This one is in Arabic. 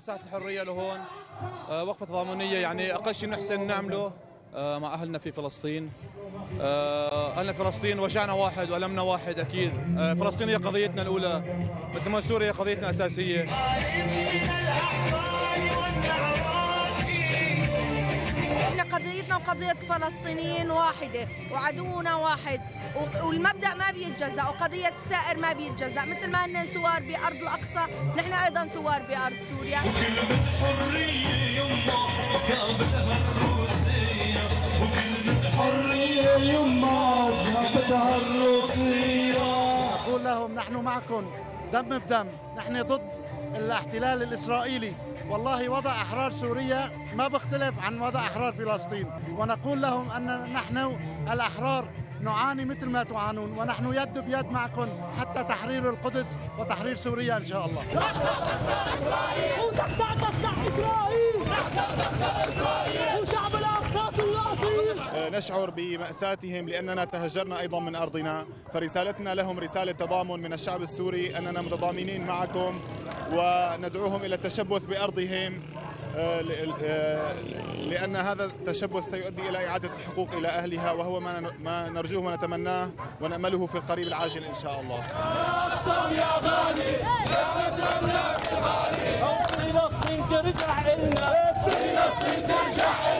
ساحه الحرية لهون آه، وقفة تضامنيه يعني أقل شيء نحسن نعمله آه، مع أهلنا في فلسطين. آه، أهلنا في فلسطين وجعنا واحد وألمنا واحد أكيد. فلسطين هي قضيتنا الأولى مثل ما سوريا قضيتنا الأساسية. إحنا قضيتنا وقضية الفلسطينيين واحدة وعدونا واحد. والمبدأ ما بيتجزأ وقضية السائر ما بيتجزأ. مثل ما هن سوار بأرض الأقصى نحن أيضا سوار بأرض سوريا. حرية يما جابتها الروسية نقول لهم نحن معكم دم بدم نحن ضد الاحتلال الإسرائيلي. والله وضع أحرار سوريا ما بيختلف عن وضع أحرار فلسطين. ونقول لهم أن نحن الأحرار نعاني مثل ما تعانون ونحن يد بيد معكم حتى تحرير القدس وتحرير سوريا إن شاء الله. وتحصى تحصى إسرائيل تحصى تحصى إسرائيل وشعب الأقصى نشعر بمأساتهم لأننا تهجرنا أيضا من أرضنا. فرسالتنا لهم رسالة تضامن من الشعب السوري أننا متضامنين معكم. وندعوهم إلى التشبث بأرضهم آه، آه، لأن هذا التشبث سيؤدي إلى إعادة الحقوق إلى أهلها وهو ما نرجوه ونتمناه ونأمله في القريب العاجل إن شاء الله. يا غالي يا فلسطين ترجع لنا فلسطين ترجع